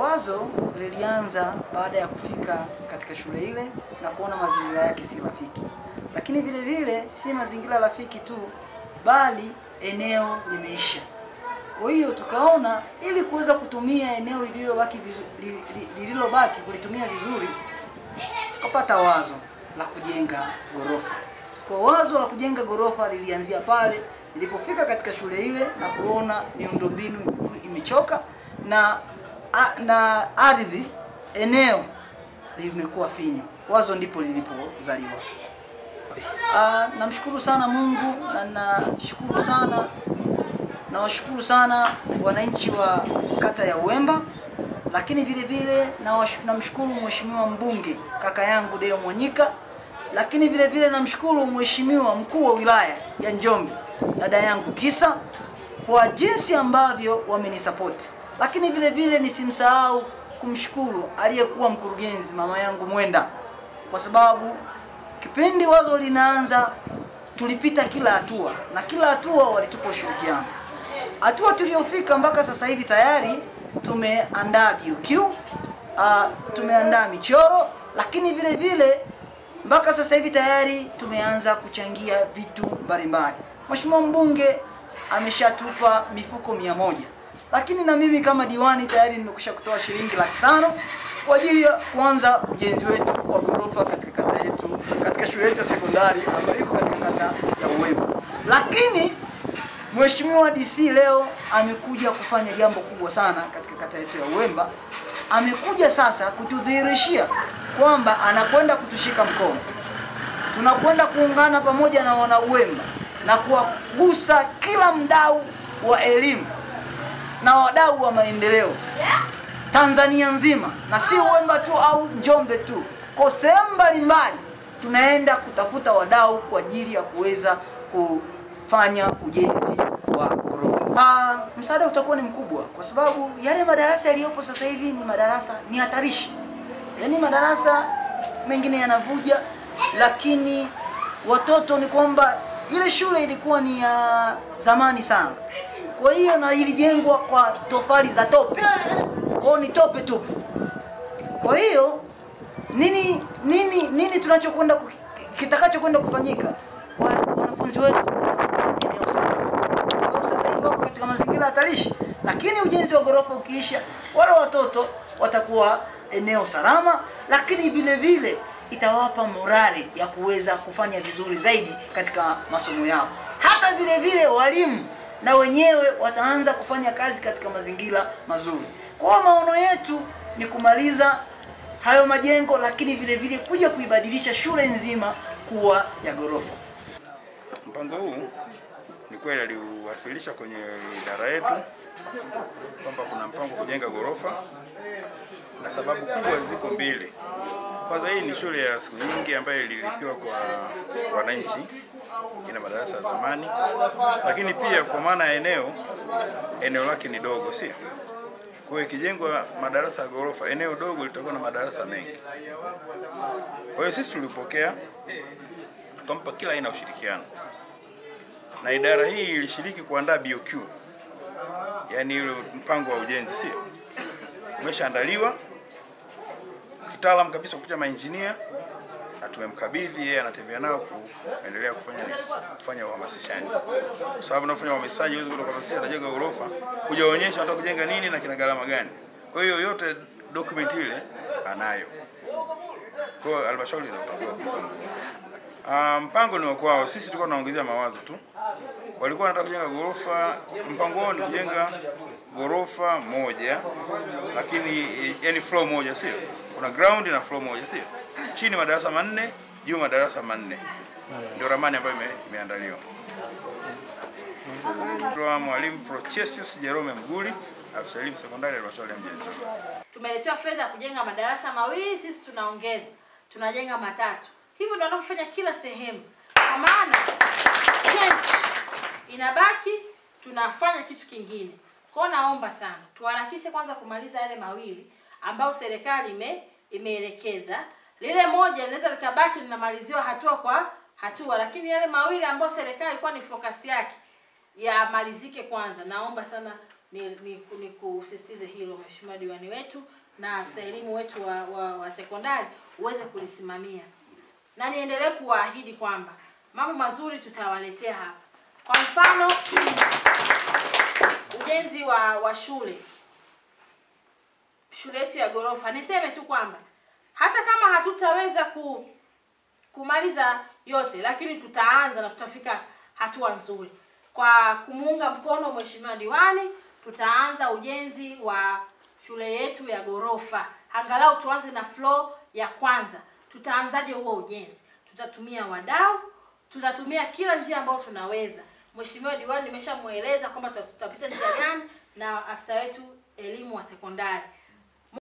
Wazo lilianza baada ya kufika katika shule ile na kuona mazingira yake si rafiki, lakini vile vile si mazingira rafiki tu, bali eneo limeisha. Kwa hiyo tukaona ili kuweza kutumia eneo lililobaki lililobaki kulitumia vizuri, tukapata wazo la kujenga ghorofa. Kwa wazo la kujenga ghorofa lilianzia pale nilipofika katika shule ile na kuona miundombinu imechoka na na ardhi eneo limekuwa finyu. Wazo ndipo lilipozaliwa. Namshukuru sana Mungu na nashukuru sana nawashukuru sana wananchi wa kata ya Uwemba, lakini vile vile namshukuru namshukuru mheshimiwa mbunge kaka yangu Deo Mwanyika, lakini vile vile namshukuru mheshimiwa mkuu wa wilaya ya Njombe dada yangu Kisa kwa jinsi ambavyo wamenisapoti, lakini vile vile nisimsahau kumshukuru aliyekuwa mkurugenzi mama yangu Mwenda kwa sababu kipindi wazo linaanza tulipita kila hatua na kila hatua walitupa ushirikiano. Hatua tuliyofika mpaka sasa hivi tayari tumeandaa BOQ, uh, tumeandaa michoro, lakini vile vile mpaka sasa hivi tayari tumeanza kuchangia vitu mbalimbali. Mheshimiwa mbunge ameshatupa mifuko mia moja lakini na mimi kama diwani tayari nimekusha kutoa shilingi laki tano kwa ajili ya kuanza ujenzi wetu wa ghorofa katika kata yetu, katika shule yetu ya sekondari ambayo iko katika kata ya Uwemba. Lakini Mheshimiwa DC leo amekuja kufanya jambo kubwa sana katika kata yetu ya Uwemba. Amekuja sasa kutudhihirishia kwamba anakwenda kutushika mkono, tunakwenda kuungana pamoja na wana Uwemba na kuwagusa kila mdau wa elimu na wadau wa maendeleo. Tanzania nzima, na si Uwemba tu au Njombe tu, kwa sehemu mbalimbali tunaenda kutafuta wadau kwa ajili ya kuweza kufanya ujenzi wa ghorofa. Ah, msaada utakuwa ni mkubwa kwa sababu yale madarasa yaliyopo sasa hivi ni madarasa ni hatarishi, yaani madarasa mengine yanavuja, lakini watoto ni kwamba ile shule ilikuwa ni ya zamani sana, kwa hiyo na ilijengwa kwa tofali za tope, kwao ni tope tupu. Kwa hiyo nini nini nini tunachokwenda kitakachokwenda kufanyika, wanafunzi wetu eneo sana, sababu sasa hivi wako katika mazingira hatarishi, lakini ujenzi wa ghorofa ukiisha, wale watoto watakuwa eneo salama, lakini vile vile itawapa morali ya kuweza kufanya vizuri zaidi katika masomo yao. Hata vile vile walimu na wenyewe wataanza kufanya kazi katika mazingira mazuri. Kwa maono yetu ni kumaliza hayo majengo, lakini vile vile kuja kuibadilisha shule nzima kuwa ya ghorofa. Mpango huu ni kweli aliuwasilisha kwenye idara yetu kwamba kuna mpango kujenga ghorofa, na sababu kubwa ziko mbili. Kwanza, hii ni shule ya siku nyingi ambayo ililikiwa kwa wananchi, ina madarasa ya zamani, lakini pia kwa maana ya eneo, eneo lake ni dogo, sio? Kwa hiyo ikijengwa madarasa ya ghorofa, eneo dogo litakuwa na madarasa mengi. Kwa hiyo sisi tulipokea tukampa kila aina ya ushirikiano, na idara hii ilishiriki kuandaa BOQ, yaani ile mpango wa ujenzi, sio umeshaandaliwa kitaalam kabisa kupitia mainjinia, na tumemkabidhi yeye, anatembea nao kuendelea kufanya? Kufanya uhamasishaji, kwa sababu unafanya uhamasishaji, huwezi kwa sisi, anajenga ghorofa kujaonyesha anataka kujenga nini na kina gharama gani. Kwa hiyo yote document ile anayo, kwa hiyo halmashauri inatambua mpango. Ah, mpango ni wa kwao, sisi tulikuwa tunaongezea mawazo tu. Walikuwa wanataka kujenga ghorofa, mpango wao ni kujenga ghorofa moja, lakini eh, yani floor moja, sio? Kuna ground na floor moja, sio? Chini madarasa manne, juu madarasa manne. Ndio ramani ambayo imeandaliwa. Kwa mwalimu Prochesius Jerome Mguli, afisa elimu sekondari halmashauri ya mji tumeletewa fedha ya kujenga madarasa mawili, sisi tunaongeza, tunajenga matatu. Hivyo ndio wanavyofanya kila sehemu, kwa maana change inabaki, tunafanya kitu kingine. Kwa naomba sana tuharakishe kwanza kumaliza yale mawili ambayo serikali ime imeelekeza. Lile moja linaweza likabaki linamaliziwa hatua kwa hatua, lakini yale mawili ambayo serikali ilikuwa ni focus yake yamalizike kwanza. Naomba sana ni, ni, ni kusisitize hilo mheshimiwa diwani wetu na afisa elimu wetu wa, wa, wa sekondari uweze kulisimamia. Na niendelee kuwaahidi kwamba mambo mazuri tutawaletea hapa. Kwa mfano ujenzi wa, wa shule. Shule yetu ya ghorofa. Niseme tu kwamba hata kama hatutaweza ku, kumaliza yote lakini tutaanza na tutafika hatua nzuri. Kwa kumuunga mkono mheshimiwa diwani tutaanza ujenzi wa shule yetu ya ghorofa. Angalau tuanze na floor ya kwanza. Tutaanzaje huo ujenzi? Tutatumia wadau tutatumia kila njia ambayo tunaweza. Mheshimiwa diwani nimeshamweleza kwamba tutapita njia gani na afisa wetu elimu wa sekondari